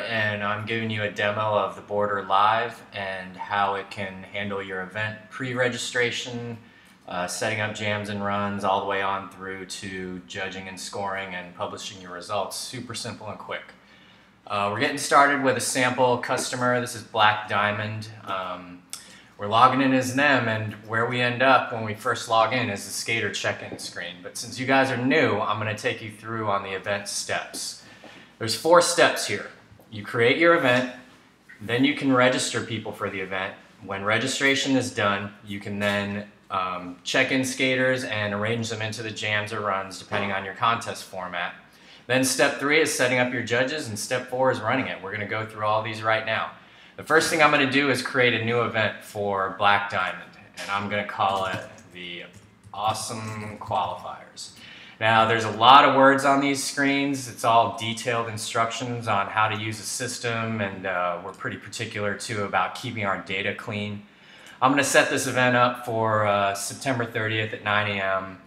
and I'm giving you a demo of the Boardr Live and how it can handle your event pre-registration, uh, setting up jams and runs all the way on through to judging and scoring and publishing your results. Super simple and quick. Uh, we're getting started with a sample customer. This is Black Diamond. Um, we're logging in as them and where we end up when we first log in is the skater check-in screen. But since you guys are new, I'm going to take you through on the event steps. There's four steps here. You create your event, then you can register people for the event. When registration is done, you can then um, check in skaters and arrange them into the jams or runs depending on your contest format. Then step three is setting up your judges and step four is running it. We're going to go through all these right now. The first thing I'm going to do is create a new event for Black Diamond and I'm going to call it the Awesome Qualifiers. Now there's a lot of words on these screens. It's all detailed instructions on how to use a system and uh, we're pretty particular too about keeping our data clean. I'm going to set this event up for uh, September 30th at 9 a.m.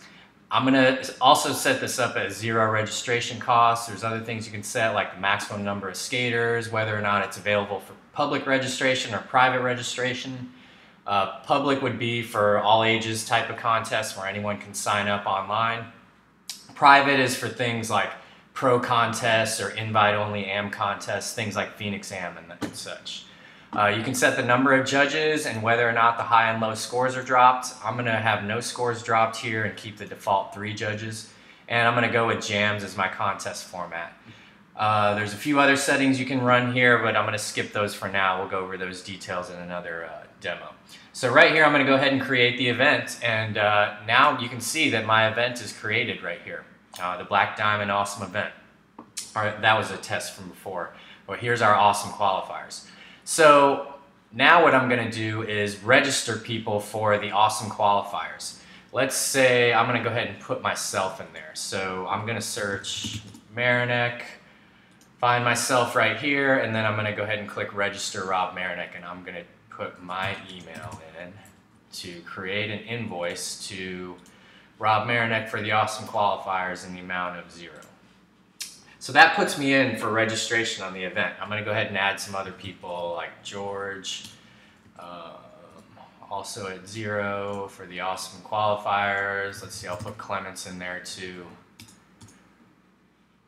I'm going to also set this up at zero registration costs. There's other things you can set like the maximum number of skaters, whether or not it's available for public registration or private registration. Uh, public would be for all ages type of contest where anyone can sign up online. Private is for things like pro contests or invite only AM contests, things like Phoenix AM and, such. Uh, you can set the number of judges and whether or not the high and low scores are dropped. I'm going to have no scores dropped here and keep the default three judges. And I'm going to go with jams as my contest format. Uh, there's a few other settings you can run here, but I'm going to skip those for now. We'll go over those details in another uh, demo. So right here, I'm going to go ahead and create the event. And uh, now you can see that my event is created right here. Uh, the Black Diamond Awesome event. All right, that was a test from before. Well, here's our awesome qualifiers. So now what I'm going to do is register people for the awesome qualifiers. Let's say I'm going to go ahead and put myself in there. So I'm going to search Meronek, find myself right here, and then I'm going to go ahead and click register Rob Meronek, and I'm going to put my email in to create an invoice to Rob Meronek for the awesome qualifiers in the amount of zero. So that puts me in for registration on the event. I'm going to go ahead and add some other people like George, um, also at zero for the awesome qualifiers. Let's see, I'll put Clements in there too.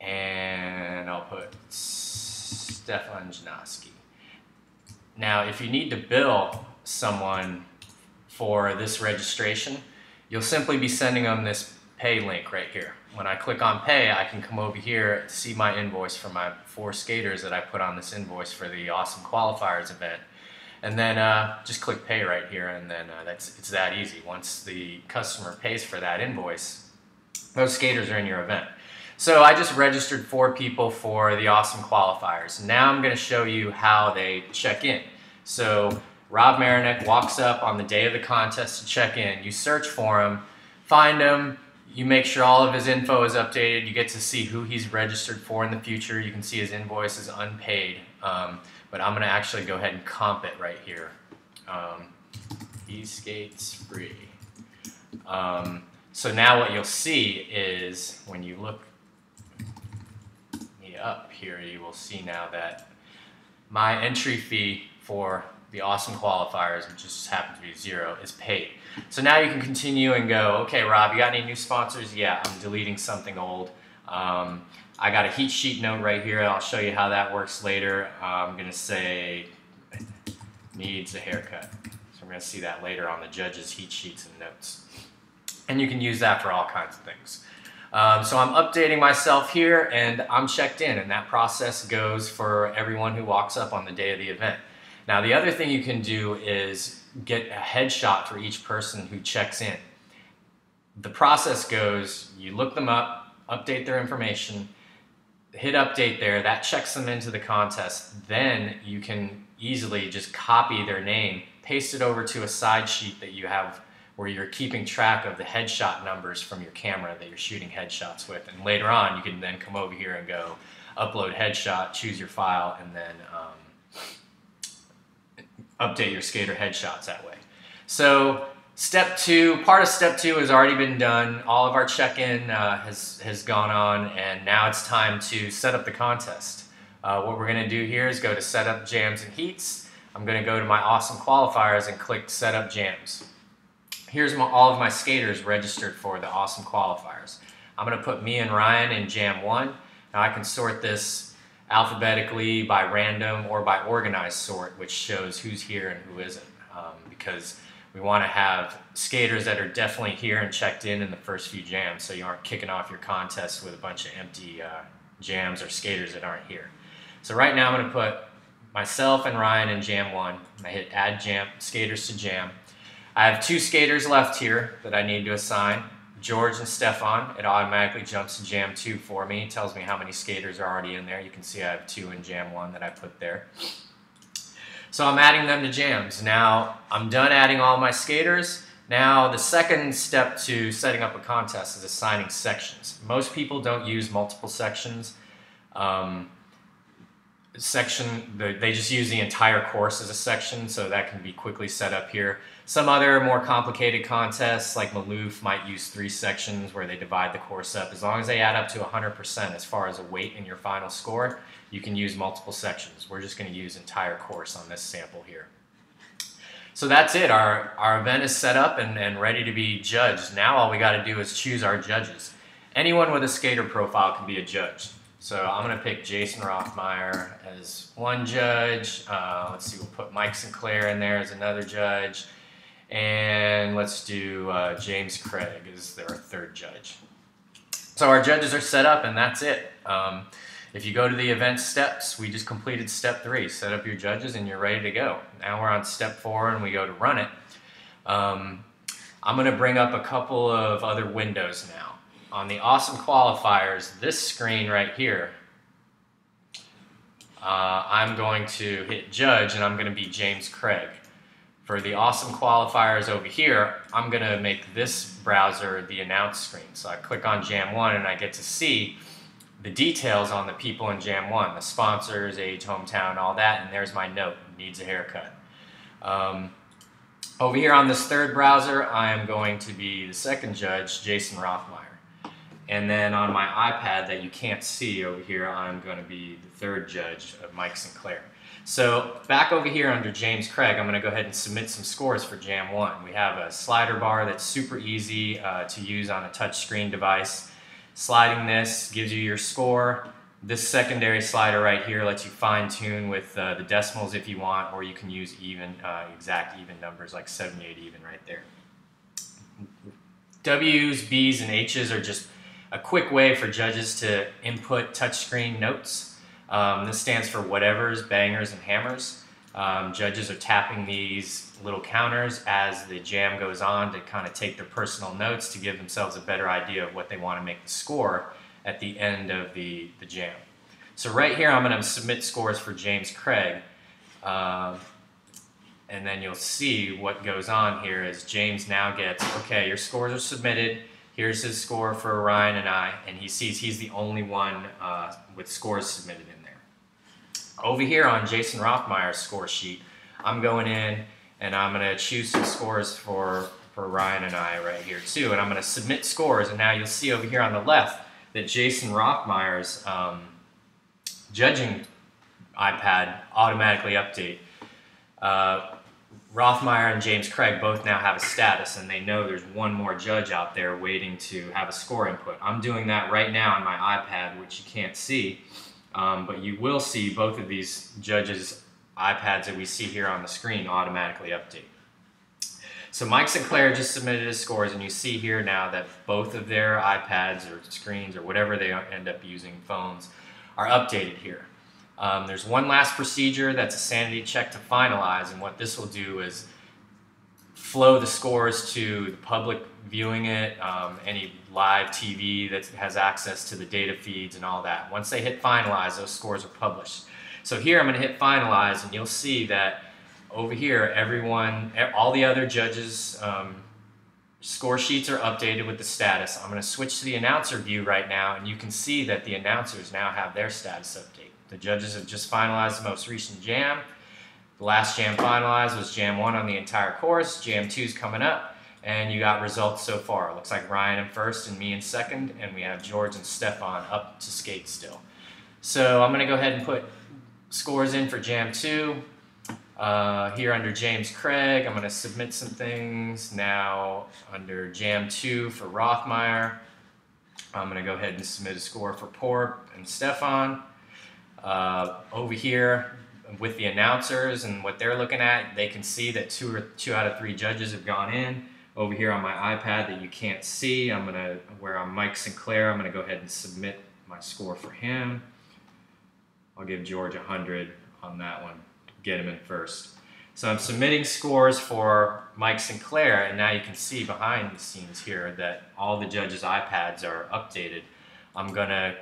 And I'll put Stefan Janoski. Now, if you need to bill someone for this registration, you'll simply be sending them this pay link right here. When I click on pay, I can come over here, see my invoice for my four skaters that I put on this invoice for the Awesome Qualifiers event. And then uh, just click pay right here and then uh, that's it's that easy. Once the customer pays for that invoice, those skaters are in your event. So I just registered four people for the Awesome Qualifiers. Now I'm going to show you how they check in. So Rob Meronek walks up on the day of the contest to check in. You search for him, find him, you make sure all of his info is updated. You get to see who he's registered for in the future. You can see his invoice is unpaid. Um, but I'm going to actually go ahead and comp it right here. Um, skates free. Um, so now what you'll see is when you look up here, you will see now that my entry fee for the awesome qualifiers, which just happens to be zero, is paid. So now you can continue and go, okay, Rob, you got any new sponsors? Yeah, I'm deleting something old. Um, I got a heat sheet note right here. I'll show you how that works later. I'm going to say needs a haircut. So we're going to see that later on the judge's heat sheets and notes. And you can use that for all kinds of things. Um, so I'm updating myself here and I'm checked in and that process goes for everyone who walks up on the day of the event. Now the other thing you can do is get a headshot for each person who checks in. The process goes, you look them up, update their information, hit update there, that checks them into the contest. Then you can easily just copy their name, paste it over to a side sheet that you have where you're keeping track of the headshot numbers from your camera that you're shooting headshots with. And later on, you can then come over here and go upload headshot, choose your file, and then um, update your skater headshots that way. So step two, part of step two has already been done. All of our check-in uh, has, has gone on and now it's time to set up the contest. Uh, what we're going to do here is go to Setup Jams and Heats. I'm going to go to my Awesome Qualifiers and click Setup Jams. Here's my, all of my skaters registered for the Awesome Qualifiers. I'm going to put me and Ryan in Jam 1. Now I can sort this alphabetically by random or by organized sort, which shows who's here and who isn't. Um, because we want to have skaters that are definitely here and checked in in the first few jams so you aren't kicking off your contest with a bunch of empty uh, jams or skaters that aren't here. So right now I'm going to put myself and Ryan in jam one. I hit add jam skaters to jam. I have two skaters left here that I need to assign. George and Stefan, it automatically jumps to jam two for me. It tells me how many skaters are already in there. You can see I have two in jam one that I put there. So I'm adding them to jams. Now I'm done adding all my skaters. Now the second step to setting up a contest is assigning sections. Most people don't use multiple sections. Um, section, they just use the entire course as a section, so that can be quickly set up here. Some other more complicated contests, like Maloof, might use three sections where they divide the course up. As long as they add up to 100% as far as a weight in your final score, you can use multiple sections. We're just going to use entire course on this sample here. So that's it. Our, our event is set up and, and ready to be judged. Now all we got to do is choose our judges. Anyone with a skater profile can be a judge. So I'm going to pick Jason Rothmeyer as one judge. Uh, let's see, we'll put Mike Sinclair in there as another judge. And let's do uh, James Craig as their third judge. So our judges are set up and that's it. Um, if you go to the event steps, we just completed step three. Set up your judges and you're ready to go. Now we're on step four and we go to run it. Um, I'm going to bring up a couple of other windows now. On the awesome qualifiers, this screen right here, uh, I'm going to hit judge and I'm going to be James Craig. For the awesome qualifiers over here, I'm going to make this browser the announce screen. So I click on Jam 1 and I get to see the details on the people in Jam 1, the sponsors, age, hometown, all that, and there's my note, needs a haircut. Um, over here on this third browser, I am going to be the second judge, Jason Rothmeyer. And then on my iPad that you can't see over here, I'm going to be the third judge of Mike Sinclair. So back over here under James Craig, I'm going to go ahead and submit some scores for Jam 1. We have a slider bar that's super easy uh, to use on a touchscreen device. Sliding this gives you your score. This secondary slider right here lets you fine tune with uh, the decimals if you want, or you can use even, uh, exact even numbers like 78 even right there. W's, B's, and H's are just a quick way for judges to input touchscreen notes. Um, this stands for whatevers, bangers, and hammers. Um, judges are tapping these little counters as the jam goes on to kind of take their personal notes to give themselves a better idea of what they want to make the score at the end of the, the jam. So right here I'm going to submit scores for James Craig. Um, and then you'll see what goes on here as James now gets, okay, your scores are submitted. Here's his score for Ryan and I, and he sees he's the only one uh, with scores submitted in there. over here on Jason Rothmeyer's score sheet, I'm going in and I'm going to choose some scores for, for Ryan and I right here too. And I'm going to submit scores. And now you'll see over here on the left that Jason Rothmeyer's um, judging iPad automatically update. Uh, Rothmeyer and James Craig both now have a status and they know there's one more judge out there waiting to have a score input. I'm doing that right now on my iPad, which you can't see. Um, but you will see both of these judges' iPads that we see here on the screen automatically update. So Mike Sinclair just submitted his scores, and you see here now that both of their iPads or screens or whatever they end up using, phones, are updated here. Um, there's one last procedure that's a sanity check to finalize, and what this will do is flow the scores to the public viewing it, um, any live TV that has access to the data feeds and all that. Once they hit finalize, those scores are published. So here I'm going to hit finalize and you'll see that over here everyone, all the other judges um, score sheets are updated with the status. I'm going to switch to the announcer view right now and you can see that the announcers now have their status update. The judges have just finalized the most recent jam. The last jam finalized was jam 1 on the entire course. Jam 2 is coming up and you got results so far. It looks like Ryan in first and me in second, and we have George and Stefan up to skate still. So I'm going to go ahead and put scores in for Jam 2. Uh, here under James Craig, I'm going to submit some things. Now under Jam 2 for Rothmeyer, I'm going to go ahead and submit a score for Porp and Stefan. Uh, over here with the announcers and what they're looking at, they can see that two or two out of three judges have gone in. Over here on my iPad that you can't see, I'm gonna where I'm Mike Sinclair, I'm gonna go ahead and submit my score for him. I'll give George a hundred on that one. Get him in first. So I'm submitting scores for Mike Sinclair, and now you can see behind the scenes here that all the judges' iPads are updated. I'm gonna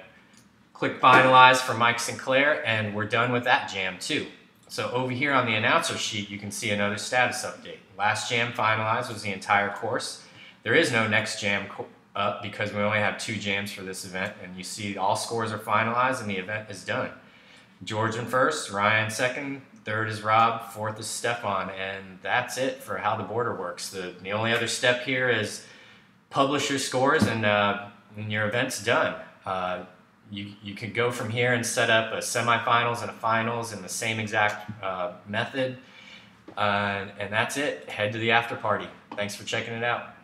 click finalize for Mike Sinclair, and we're done with that jam too. So over here on the announcer sheet, you can see another status update. Last jam finalized was the entire course. There is no next jam up because we only have two jams for this event, and you see all scores are finalized and the event is done. George in first, Ryan second, third is Rob, fourth is Stefan, and that's it for how the Boardr works. The, the only other step here is publish your scores and, uh, and your event's done. Uh, you, you can go from here and set up a semifinals and a finals in the same exact uh, method. Uh, and that's it. Head to the after party. Thanks for checking it out.